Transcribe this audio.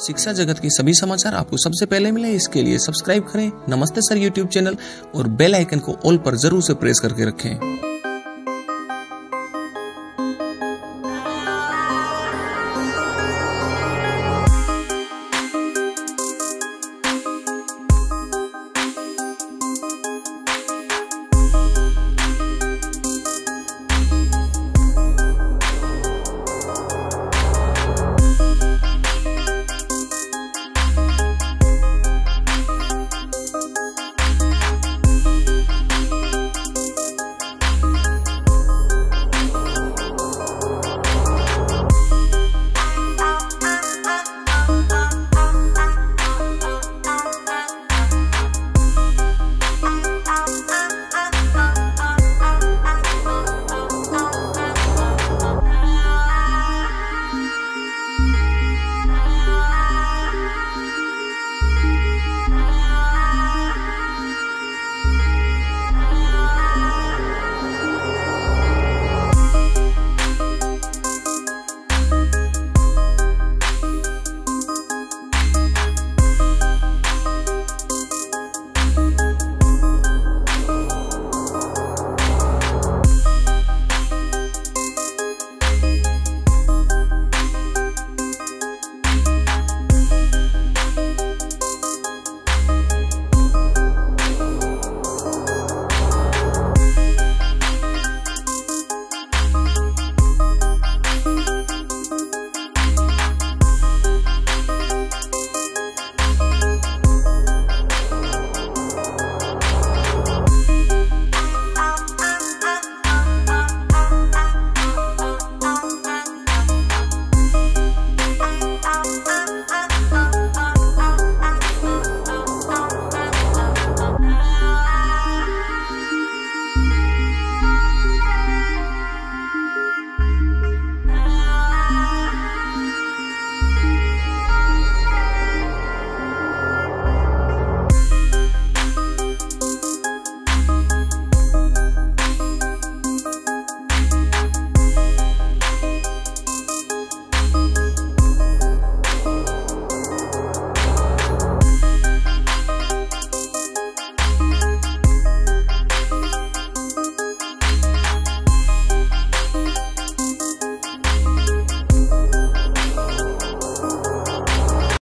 शिक्षा जगत के सभी समाचार आपको सबसे पहले मिले, इसके लिए सब्सक्राइब करें, नमस्ते सर यूट्यूब चैनल, और बेल आइकन को ऑल पर ज़रूर से प्रेस करके रखें।